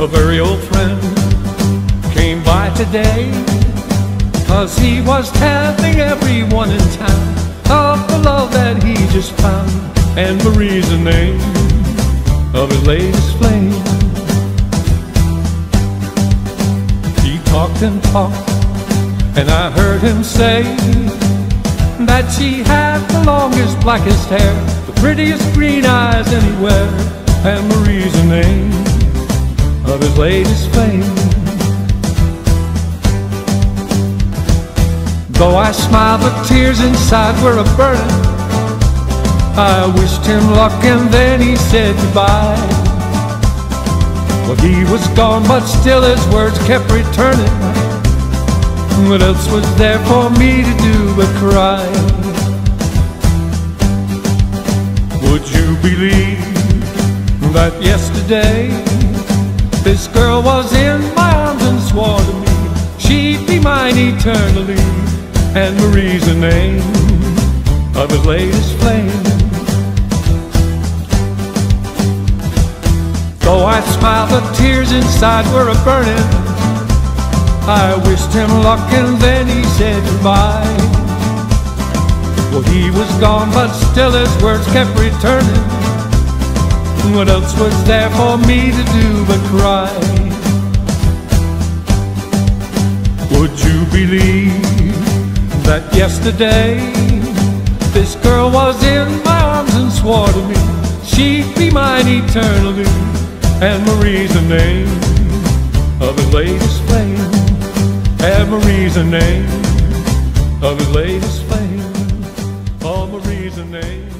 A very old friend came by today Cause he was telling everyone in town Of the love that he just found And Marie's the name of his latest flame. He talked and talked And I heard him say That she had the longest, blackest hair The prettiest green eyes anywhere And Marie's the name of his latest fame. Though I smiled, the tears inside were a burden. I wished him luck and then he said goodbye. Well, he was gone, but still his words kept returning. What else was there for me to do but cry? Would you believe that yesterday this girl was in my arms and swore to me she'd be mine eternally? and Marie's the name of his latest flame. Though I smiled, the tears inside were a burning. I wished him luck and then he said goodbye. Well, he was gone, but still his words kept returning. What else was there for me to do but cry? Would you believe that yesterday this girl was in my arms and swore to me? She'd be mine eternally. And Marie's the name of his latest flame and Marie's the name of his latest flame oh Marie's the name